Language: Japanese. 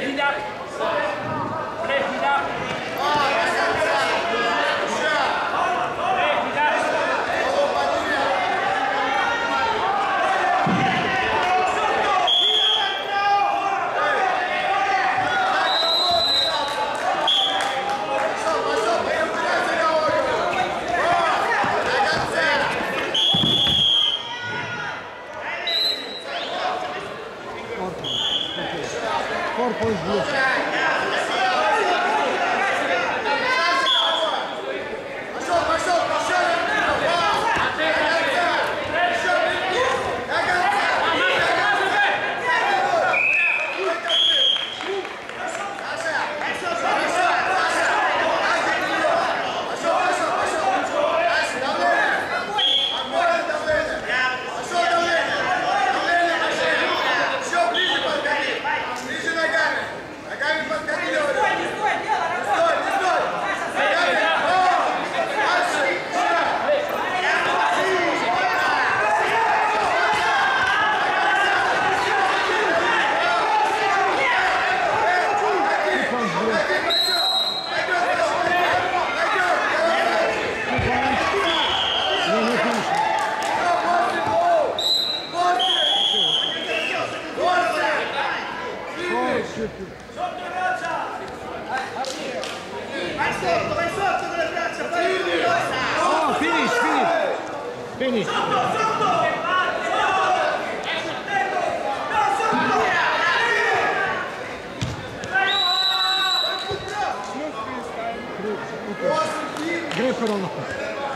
レヒダプレヒダ corpo em Oh, finish, finish. Finish. Grip, grip, grip.